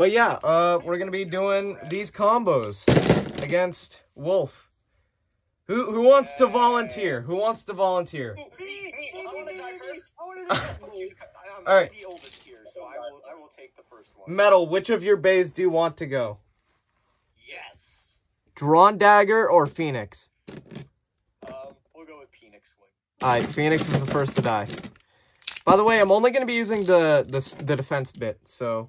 But yeah, uh, we're gonna be doing these combos against Wolf. Who who wants to volunteer? Who wants to volunteer? Me, me, I want to die first. I want to die. Fuck you. I'm All right. the oldest here, so I will, I will take the first one. Metal, which of your bays do you want to go? Yes. Dran Dagger or Phoenix? Um, we'll go with Phoenix Wing. Alright, Phoenix is the first to die. By the way, I'm only going to be using the, the the defense bit, so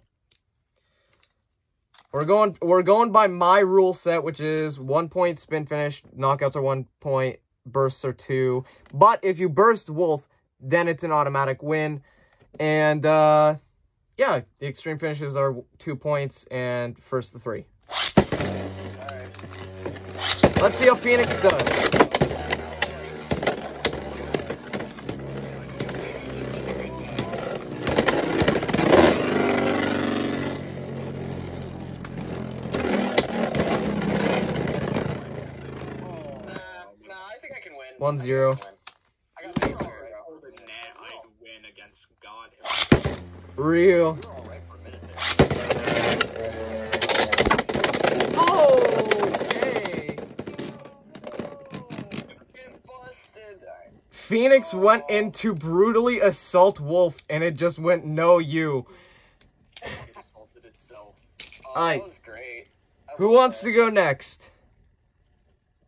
we're going we're going by my rule set, which is one point spin finish, knockouts are one point, bursts are two. But if you burst Wolf, then it's an automatic win. And uh yeah, the extreme finishes are two points and first to three. Let's see how Phoenix does. 0. Real. Phoenix went in to brutally assault Wolf, and it just went, no, you. It assaulted itself. Oh, I, Who wants to go next?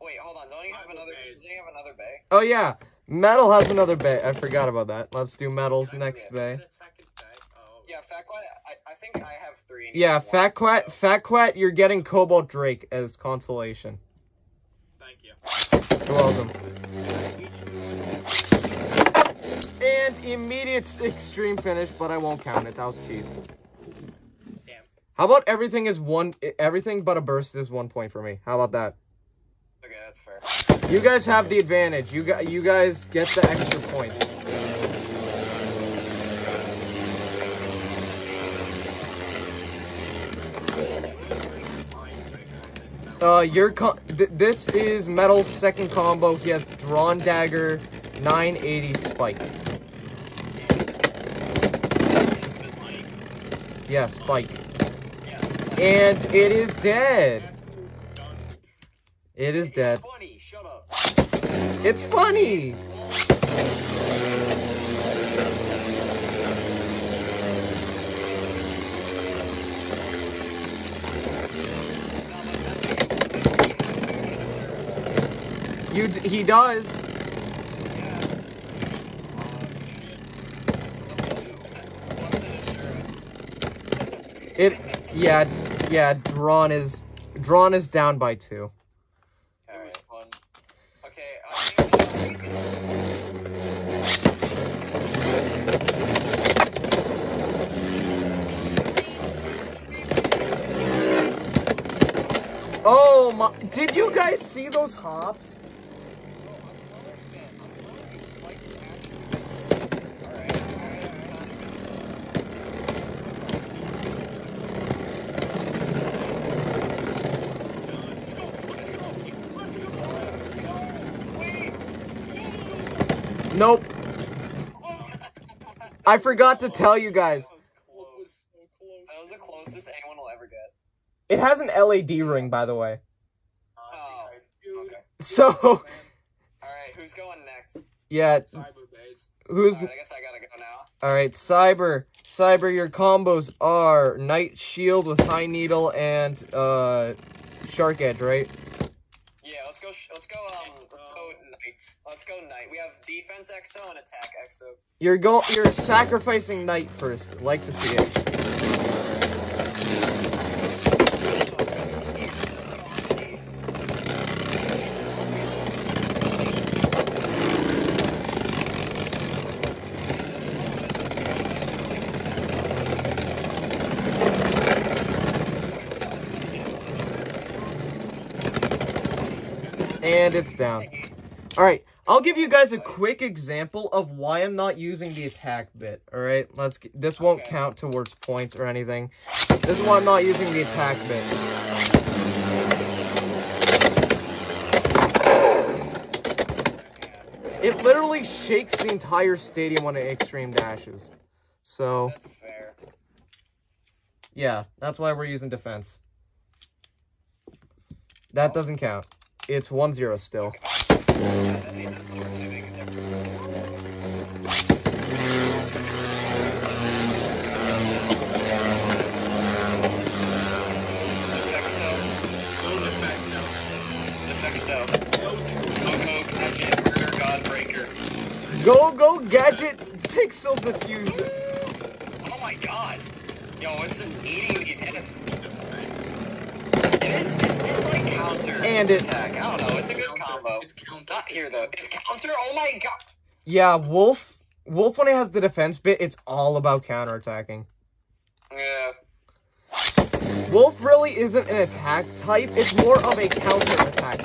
Wait, hold on. Don't you have another? base. Does he have another bay? Oh yeah, Metal has another bay. I forgot about that. Let's do Metal's next bay. Oh, Yeah, Fat Quat. I, I think I have three. you Yeah, have Fat one, Quat, so- Fat Quat, you're getting Cobalt Drake as consolation. Thank you. You're welcome. And immediate extreme finish, but I won't count it. That was cheap. Damn. How about everything is one? Everything but a burst is one point for me. How about that? Okay, that's fair. You guys have the advantage. You got, you guys get the extra points. Uh, your con- th- this is Metal's second combo. He has Dran Dagger, 980 Spike. Yeah, Spike. And it is dead. It is dead. It's funny. Shut up. It's funny. You he does. It yeah yeah drawn is drawn is down by two. It was fun. Okay. I think Oh my! Did you guys see those hops? Nope. I forgot to tell you guys. That was close. That was the closest anyone will ever get. It has an LED ring, by the way. Oh. Okay. So, All right. Who's going next? yeah, Cyber base. who's All right, I guess I gotta go now. all right? Cyber, Cyber. Your combos are Knight Shield with High Needle and uh, Shark Edge, right? Yeah. Let's go. Let's go. Um. Let's go knight. Let's go knight. We have defense exo and attack exo. You're go. You're sacrificing Knight first. Like to see it. And it's down. All right, I'll give you guys a quick example of why I'm not using the attack bit. All right, let's. Get, this won't Okay. count towards points or anything. This is why I'm not using the attack bit. It literally shakes the entire stadium when it extreme dashes. So That's fair. Yeah, that's why we're using defense. That doesn't count. It's 1-0 still. Go, go, gadget, pixel diffuser. Oh my god. Yo, it's just eating these hits. defense. It is, it's, it's like counter And it- attack. I don't know, it's a good Counter. combo. It's counter. Not here though. It's counter? Oh my god. Yeah, Wolf, Wolf when he has the defense bit, it's all about counterattacking. Yeah. Wolf really isn't an attack type, it's more of a counterattack type.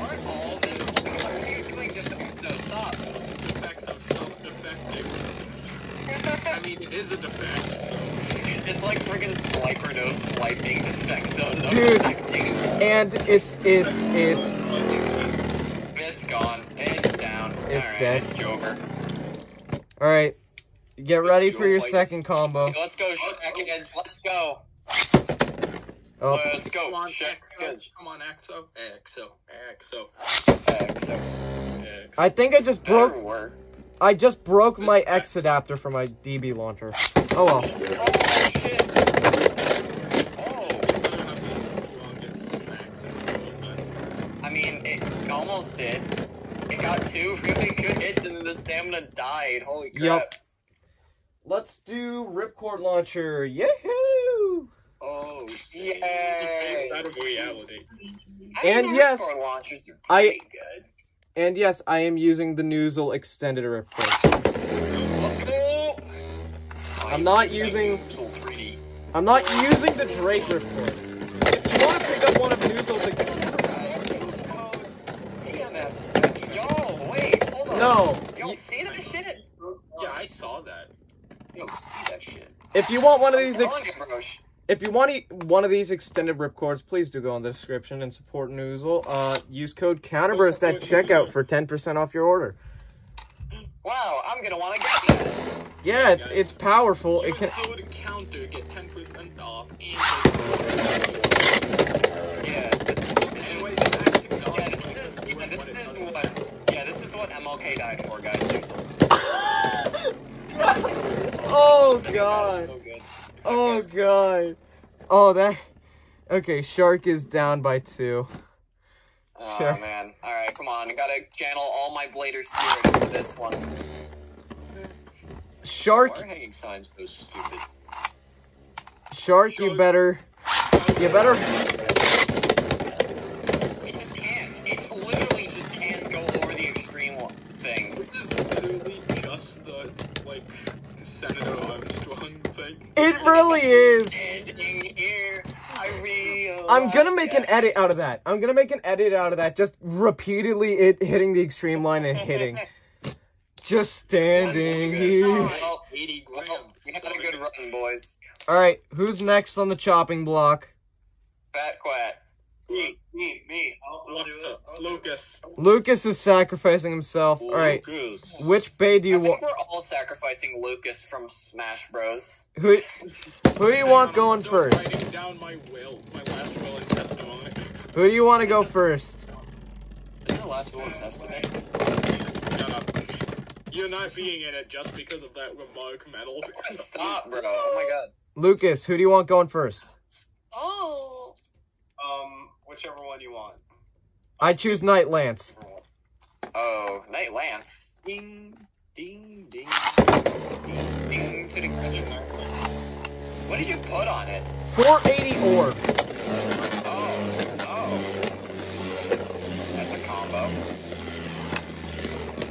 Aren't all of them? Why are you doing Defecto? Stop. Defects of self-defecting. I mean, it is a defect, so... It's like friggin' swiper no swiping Defecto no Dude. defecting. And it's, it's, it's, It's gone. It's down. It's Alright, dead. It's Jover. alright. Get ready for your Joe, second combo. Let's go, Shrekheads. Let's go. Oh, Let's go. Come on, Shrekheads. Exo. Come on, Exo. Exo. Exo. Exo. Exo. I think I just broke, work. I just broke my X adapter for my DB launcher. Oh well. Oh, shit. Oh. It's not gonna be the strongest smacks in the world, but... I mean, it almost did. It got two really good hits and then the stamina died. Holy crap. Yep. Let's do ripcord launcher. Yahoo! Oh, Yay! yay. Out of reality. And yes, launchers are I- good. And yes, I am using the Noozle extended ripcord. I'm not using- Noozle 3D. I'm not using the Drake ripcord. If you want to pick up one of Noozle's ex- Use code TMS. Yo, wait, hold on. No. Yo, y- see that shit? Yeah, I saw that. Yo, see that shit. If you want one of these telling ex- you, if you want e- one of these extended ripcords, please do go in the description and support Noozle. Uh, use code Counterburst at checkout for 10% off your order. Wow, I'm gonna wanna get that. Yeah, it, it's powerful. It can include counter, get 10% off, and... Yeah. Anyway, this actually does Yeah, this is, what yeah, it this is doesn't. what, yeah, this is MLK died for, guys. Oh god. so. Oh god. Oh that Okay, Shark is down by two. Oh Sure. man. Alright, come on. I gotta channel all my Blader spirit into this one. Shark are hanging signs so stupid? Shark you better you better It just can't. It literally just can't go over the extreme one thing. This is literally just the, like, Senator Armstrong thing. It really is. I realize I'm gonna make an edit out of that. I'm gonna make an edit out of that. Just repeatedly it hitting the extreme line and hitting. Just standing That's here. good. Well, 80 grams. well, we had a good run, boys. Alright, who's next on the chopping block? Fat Quat. Hmm. Me, me, me. What's up, Lucas? Lucas is sacrificing himself. Alright. Which bay do I you think want? we're all sacrificing Lucas from Smash Bros. Who who do you want I'm going first? Down my will, my last will and testimony. Who do you want to go first? Isn't the last will and testament? Shut up. You're not being in it just because of that remark metal. Stop, bro. Oh my god. Lucas, who do you want going first? Oh. Um, whichever one you want. I choose Knight Lance. Oh, Knight Lance. Ding, ding, ding, ding, ding to the question mark. What did you put on it? 480 orb. Oh, oh. That's a combo.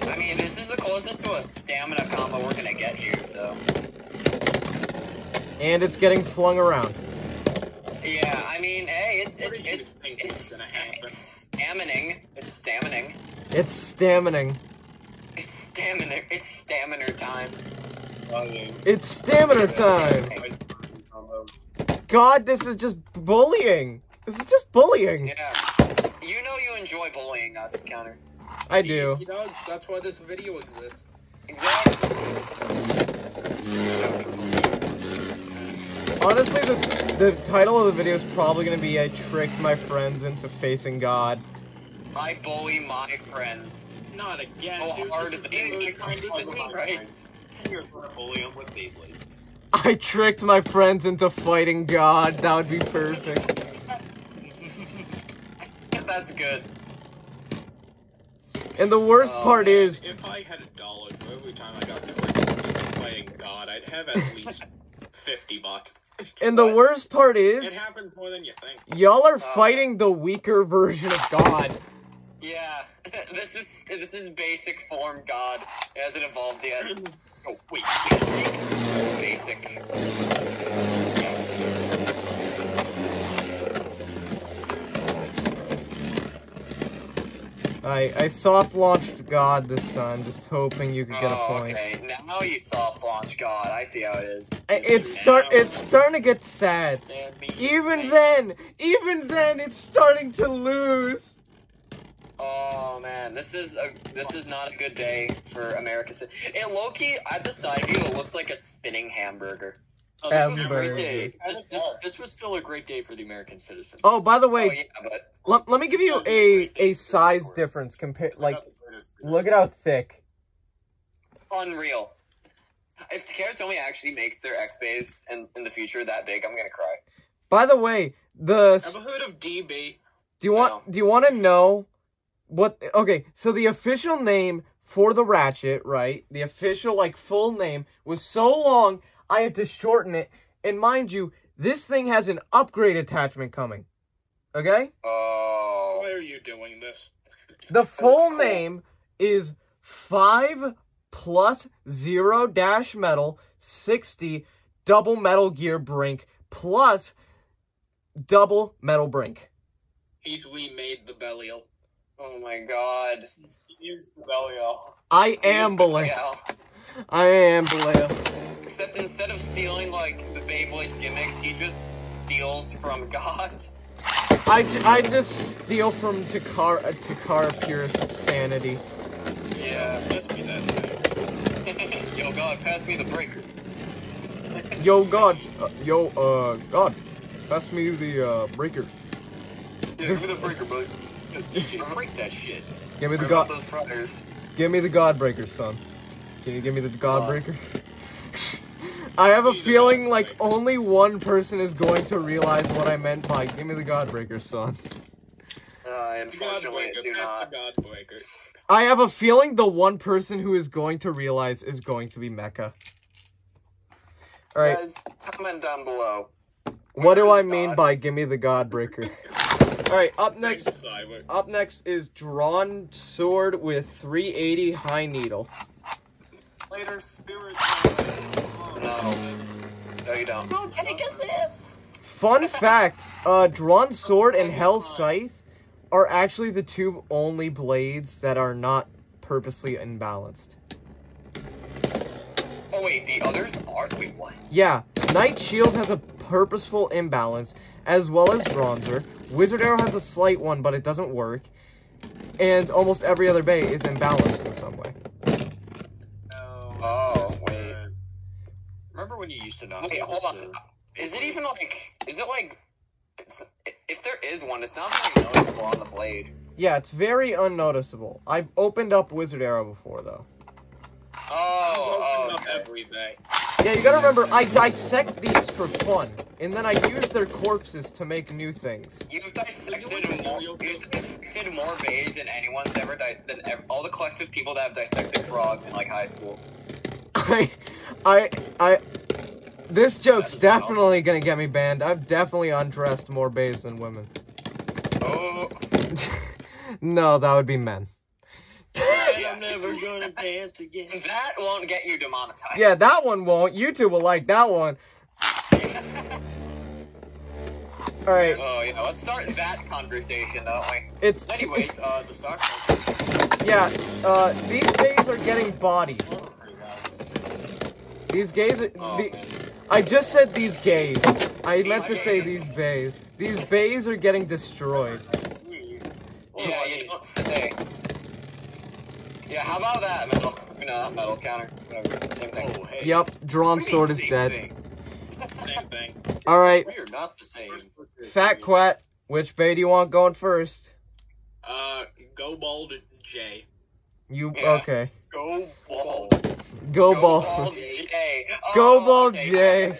I mean, this is the closest to a stamina combo we're gonna get here, so. And it's getting flung around. Yeah, I mean, hey, it's it's it's it's, gonna it's stamining. It's stamining. It's stamining. It's stamina. It's stamina time. It's stamina time. God, this is just bullying. This is just bullying. Yeah. You know you enjoy bullying us, Counter. I do. He does. That's why this video exists. Exactly. Honestly, the, the title of the video is probably going to be I tricked my friends into facing God. I bully my friends. Not again, So dude. hard this to is literally think. trying to Jesus defeat Christ. You're gonna bully him with Beyblades. I tricked my friends into fighting God. That would be perfect. That's good. And the worst Oh, part man. is, If I had a dollar for every time I got tricked into fighting God, I'd have at least 50 bucks. and the worst part is, It happens more than you think. y'all are Oh. fighting the weaker version of God. Yeah, this is this is basic form God. It hasn't evolved yet. Oh, wait. Basic. Yes. I I soft launched God this time, just hoping you could get a Oh, point. okay. Now you soft launch God. I see how it is. It's start. It's starting to get sad. Even then, even then, it's starting to lose. Oh man, this is a this is not a good day for America. It low key at the side view, it looks like a spinning hamburger. Oh, this was a great day. This, this, this was still a great day for the American citizens. Oh, by the Oh way, yeah, but let, let me give you a a size difference. Compare, like, look at how thick. unreal. If Karatome actually makes their X Bays in, in the future that big, I'm gonna cry. By the way, the Ever heard of DB? do you want do you want to know what? Okay, so the official name for the Ratchet, right? The official like full name was so long I had to shorten it. And mind you, this thing has an upgrade attachment coming. Okay. Oh, Why are you doing this? The full cool. name is 5 plus 0 dash metal 60 double metal gear brink plus double metal brink. He's remade the Belial. oh my God. He is the Belial. I am Belial. I am Belial. Except instead of stealing like the Beyblade's gimmicks, he just steals from God. I, I just steal from Takara, Takara Purist sanity. Yeah. Pass me that thing. Yo, God, pass me the breaker. Yo, God. Uh, yo, uh, God. Pass me the, uh, breaker. Yeah, give me the breaker, buddy. DJ, break that shit. Give me the God. up those fryers. Give me the God breaker, son. Can you give me the God breaker? I have a feeling like only one person is going to realize what I meant by give me the God breaker, son. Uh, unfortunately, I Godbreaker, do not. the Godbreaker. I have a feeling the one person who is going to realize is going to be Mecca. Alright, Guys, comment down below. what do I mean God? by give me the God breaker? Alright, up next up next is Dran sword with 380 high needle. Later, spirit. Oh, No. No, you don't. Fun fact, uh, Dran Sword and Hell Scythe are actually the two only blades that are not purposely imbalanced. Oh wait, the others are. Wait, what? Yeah, Knight Shield has a purposeful imbalance, as well as Bronzer. Wizard Arrow has a slight one, but it doesn't work. And almost every other bay is imbalanced in some way. When you used to not Wait, be able hold on. to- Is it even like? Is it like? It's, if there is one, it's not very noticeable on the blade. Yeah, it's very unnoticeable. I've opened up Wizard Arrow before, though. Oh, Open oh, up okay. every day. Yeah, you gotta remember, I dissect these for fun, and then I use their corpses to make new things. You've dissected more. You've dissected more bays than anyone's ever di- than ev- all the collective people that have dissected frogs in like high school. I, I, I. This joke's definitely gonna get me banned. I've definitely undressed more bays than women. Oh, no, that would be men. I'm never gonna dance again. that won't get you demonetized. Yeah, that one won't. YouTube will like that one. All right, Oh yeah, let's start that conversation, don't we? it's Anyways, uh, the stock yeah. Uh, these bays are getting bodied. for you guys. These gays are. Oh, the, man. I just said these gays. I meant to say these bays. These bays are getting destroyed. Yeah, you don't say. Yeah, how about that metal? No, not metal counter. Whatever, same thing. Oh, hey. Yep, drawn What do you sword is dead. thing? Same thing. All right, We are not the same. Fat Quat, which bay do you want going first? Uh, go bald J. You Yeah. okay? Go ball. Go, Go ball. Bald J. Go Oh, ball okay, J. okay.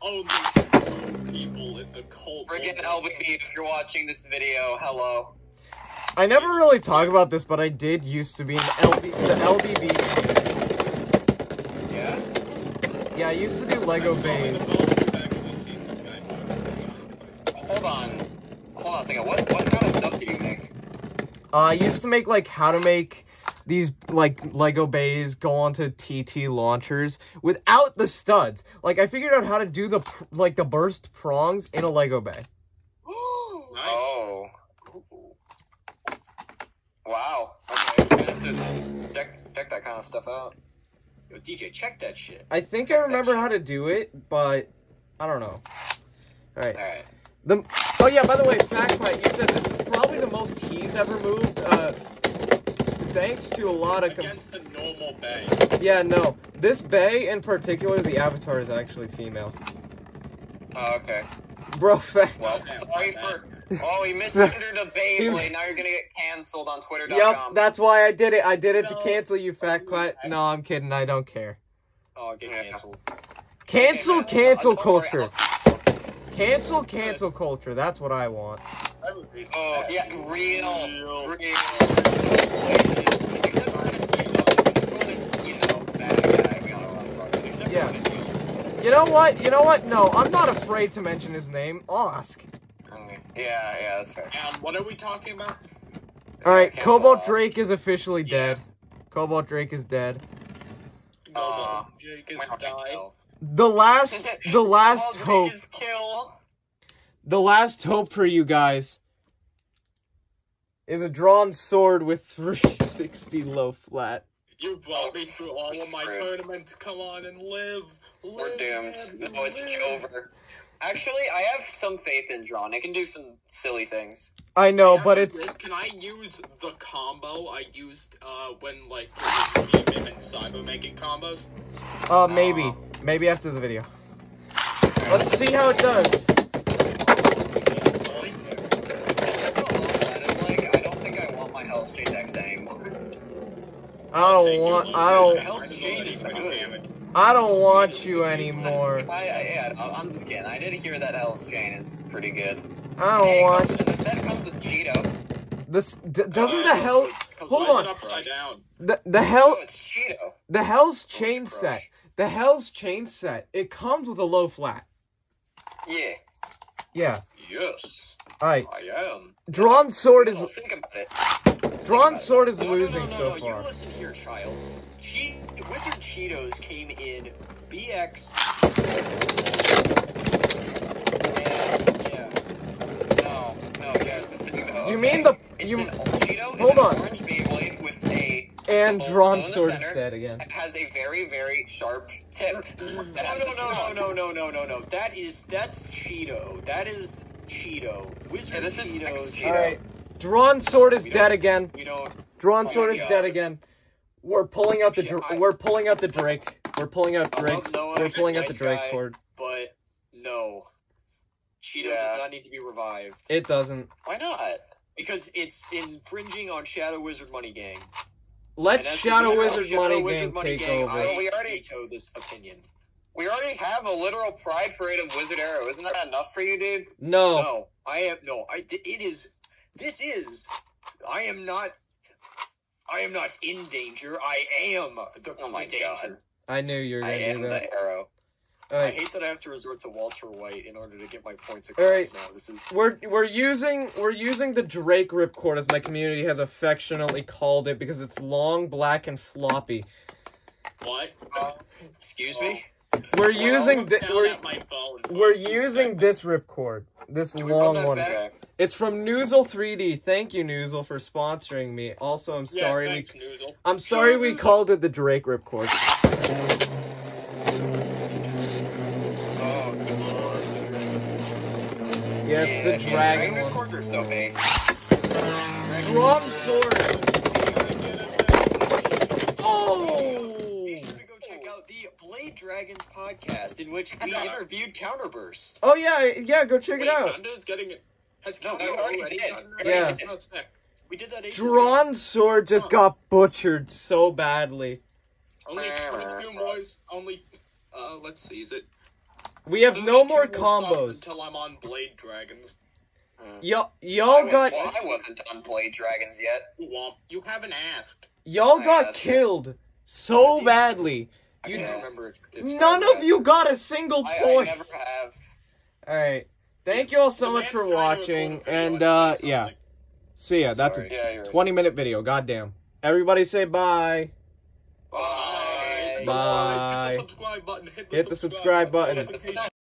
Oh, the people in the cult. Friggin' LBB, if you're watching this video, hello. I never really talk about this, but I did used to be an LB, the LBB. Yeah? Yeah, I used to do Lego That's bays. the most we've actually seen this guy. Hold on. Hold on a second. What what kind of stuff do you make? Uh, I used to make like how to make these like Lego bays go onto TT launchers without the studs. Like I figured out how to do the like the burst prongs in a Lego bay. Oh. Wow. Okay. I'm have to check, check that kind of stuff out. Yo, DJ, check that shit. I think I remember how to do it, but I don't know. All right. Alright. The oh yeah, by the way, fact Mike, you said this is probably the most he's ever moved. Uh, thanks to a lot of com- Against a normal bay. yeah, no, this bay in particular, the avatar is actually female. Oh, okay. Bro, fact. Well, sorry for. Oh, he misentered a Beyblade. Now you're gonna get canceled on Twitter.com. Yep, that's why I did it. I did it to cancel you, fat quat. No, I'm kidding. I don't care. Oh, get canceled. Cancel, man. cancel Don't worry, culture. Cancel, cancel culture. That's what I want. Oh, yeah, real. Real. Real. Except for when it's, you know, except for when it's, you know, bad guy. We all know what I'm talking about. Except Yeah. for when it's useful. You know what? You know what? No, I'm not afraid to mention his name. Ask. Okay. Yeah, yeah, that's fair. And what are we talking about? All right, Cobalt Ask. Drake is officially Yeah. dead. Cobalt Drake is dead. Go Aw. bald is My died. The last, the last Bald hope, Drake's kill. the last hope for you guys is a Dran sword with 360 low flat. You brought me through all of my tournaments. Come on and live. live We're doomed. man, No, it's live. over. Actually, I have some faith in Dran. It can do some silly things. I know, After but it's this, can I use the combo I used uh, when like it was me, him, and Cyber making combos? uh maybe, maybe after the video. Let's see how it does. That's what all that is like. I don't think I want my Hell's Chain decks anymore. I don't want, I don't, Hell's Chain is good. I don't want you anymore. I, I, yeah, I- I'm just kidding. I did hear that Hell's Chain is pretty good. I don't Hey, want comes, the set comes with Cheeto. this. D- doesn't the hell? Hold on. It's upside down. The the Oh, hell? it's Cheeto. The Hell's Chain Crush. set. The Hell's Chain set. It comes with a low flat. Yeah. Yeah. Yes, All right. I am. Dran sword is think about it. Drawn sword is No, no, losing no, no, so no. far. You listen here, child. Che- Wizard Cheetos came in BX. And, yeah. No, no, yes. think. You mean the- It's you- an Cheeto hold on. with a And symbol Dran sword is dead again. It has a very, very sharp tip. that No, has no, no, no, no, no, no, no, no. That is that's Cheeto. That is Cheeto. Wizard Yeah, this Cheetos. ex-Cheeto. All right. Dran sword is We dead again. We don't. Drawn Oh sword my is God. dead uh, again. We're pulling out the Shit, I- we're pulling out the Drake. We're pulling out I Drake. Noah, We're pulling out the Drake guy. cord. But no, Cheeto Yeah. does not need to be revived It doesn't. Why not? because it's infringing on Shadow Wizard Money Gang. Let And Shadow the leader of Wizard Shadow Money Wizard Gang Money take Gang, over. I We already- veto this opinion. We already have a literal pride parade of Wizard Arrow. Isn't that enough for you, dude? No. No, I am no. I it is. This is. I am not. I am not in danger. I am the, Oh my the danger. God. I knew you were I gonna am do that. the arrow. All I hate that I have to resort to Walter White in order to get my points All across right. now. This is We're we're using we're using the Drake ripcord as my community has affectionately called it because it's long, black, and floppy. What? Uh, excuse me. We're Well, using look thi- we're my phone we're using seconds. this ripcord. This Can we run long that one. back? It's from Noozle 3D. Thank you, Noozle, for sponsoring me. Also, I'm Yeah, sorry thanks, we Noozle. I'm sorry we called it the Drake ripcord. Oh, good lord. Yeah, it's the Yeah, dragon Dragon one. Are so base. Dran sword. Oh! oh! Be sure to go check out the Blade Dragons podcast. podcast in which we interviewed Counterburst. Oh yeah, yeah, go check Wait, it out. Nando's getting it. Has No, Counter we already already did. gotten We rid of already it? did. Oh. We did that. ages Dran sword just got butchered so badly. Only 22 more. Only. Uh, let's see. Is it? We have no more combos. until I'm on Blade Dragons. Y'all, I, y'all was, got well, I wasn't on Blade Dragons yet. Womp. You haven't asked. y'all I got asked. killed so badly. I You, can't remember if, if none Southwest- of you got a single I, I point. never have. All right. Thank you all so The much for watching, record a video and and uh, yeah, see ya. That's Sorry. a Yeah, you're right. 20 minute video. Goddamn. Everybody say bye. Bye. Bye. Bye. Hit the subscribe button. Hit the, Hit the subscribe button. Notification